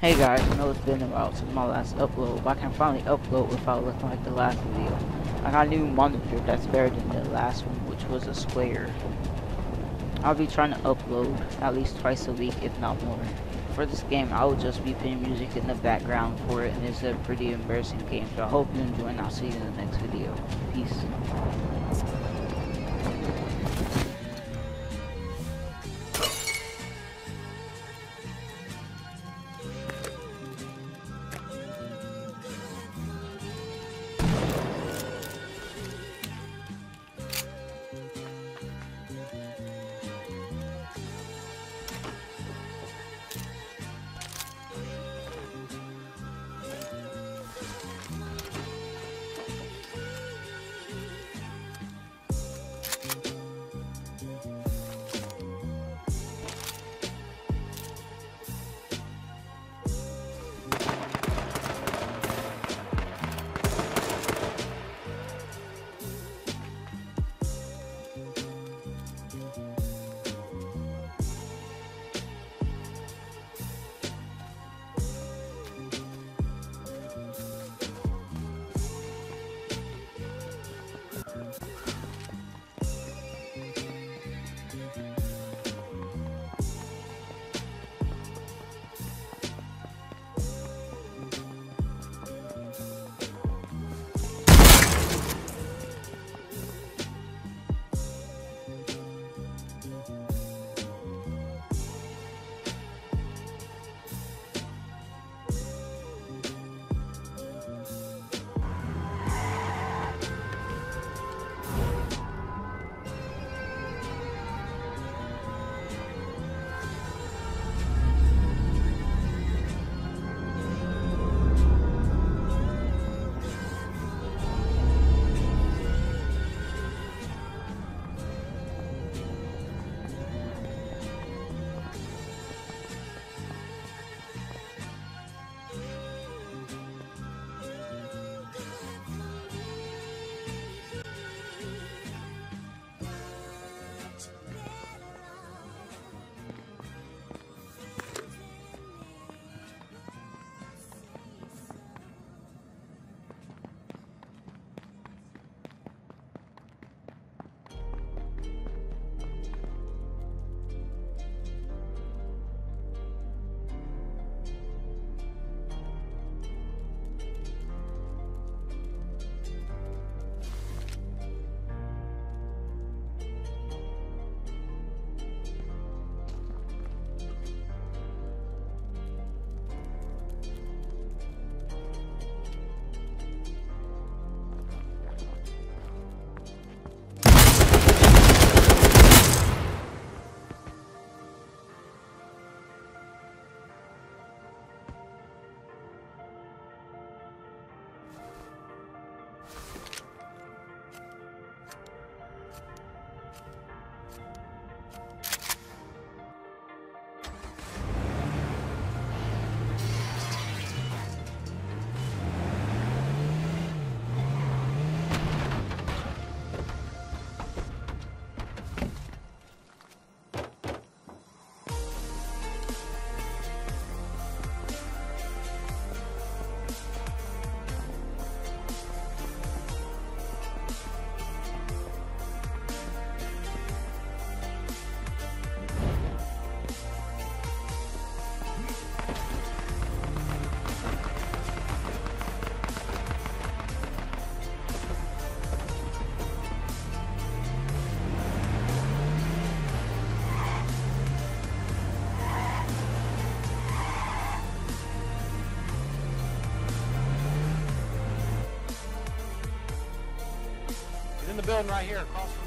Hey guys, I know it's been a while since my last upload, but I can finally upload without looking like the last video. I got a new monitor that's better than the last one, which was a square. I'll be trying to upload at least twice a week, if not more. For this game, I will just be playing music in the background for it, and it's a pretty embarrassing game, so I hope you enjoy, and I'll see you in the next video. Peace. In the building right here across from